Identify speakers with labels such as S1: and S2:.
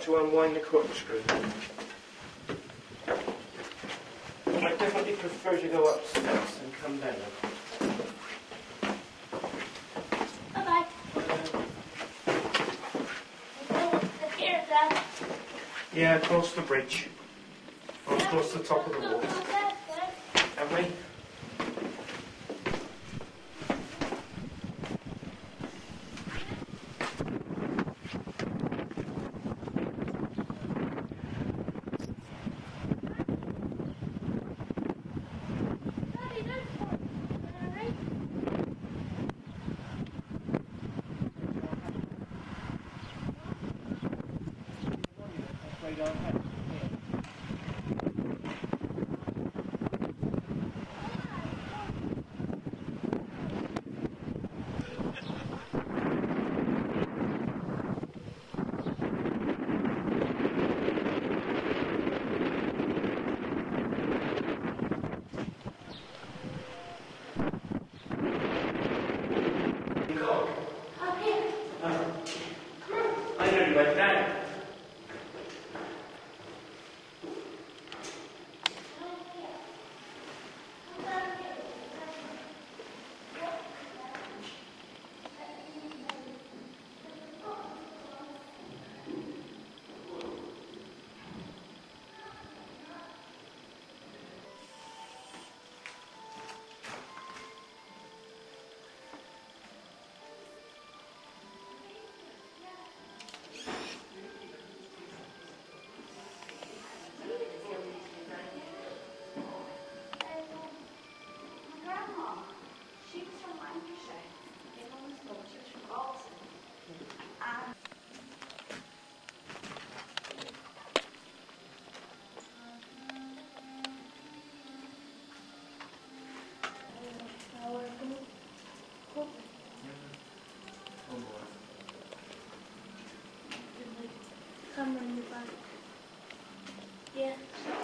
S1: out to unwind the corkscrew. I definitely prefer to go upstairs and come down.
S2: Bye-bye. We're here, Dad.
S1: Yeah, across the bridge. Or across the top of the wall. Have we?
S2: Up Come on, you bug. Yeah.